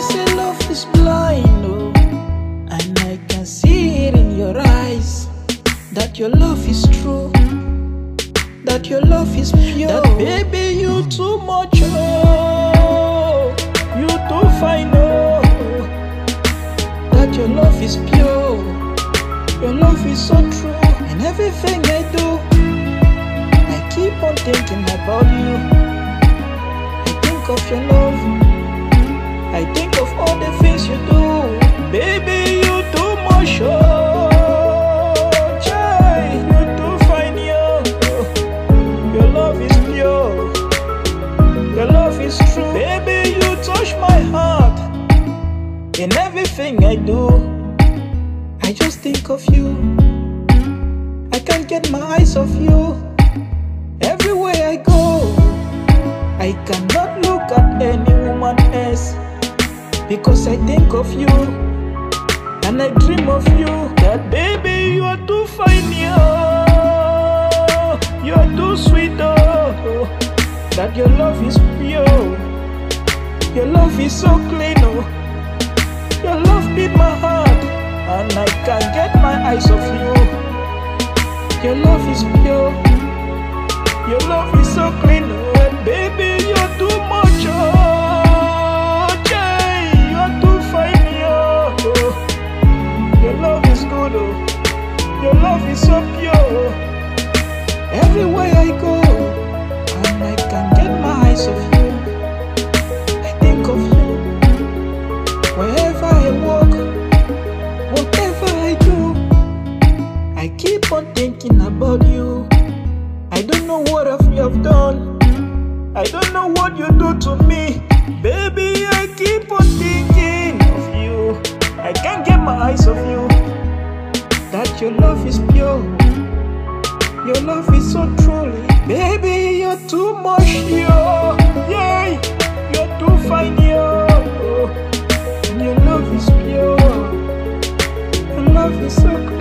they say love is blind, oh And I can see it in your eyes That your love is true That your love is pure. That baby you too much, oh. You too fine, oh. That your love is pure. Your love is so true. And everything I do I keep on thinking about you. I think of your love. I think all the things you do. Baby, you too much. Oh, you too fine, yo. Your love is pure. Your love is true. Baby, you touch my heart. In everything I do, I just think of you. I can't get my eyes off you. Everywhere I go, because I think of you and I dream of you. That baby, you are too fine, yo. You are too sweet, oh. That your love is pure. Your love is so clean, oh. Your love beat my heart, and I can't get my eyes off you. Your love is pure. Your love is so clean, oh. Baby, keep on thinking about you. I don't know what I've, you have done. I don't know what you do to me. Baby, I keep on thinking of you. I can't get my eyes off you. That your love is pure. Your love is so truly. Baby, you're too much, yo. Yeah, you're too fine, yo. Your love is pure. Your love is so good.